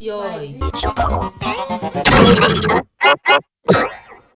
よーい。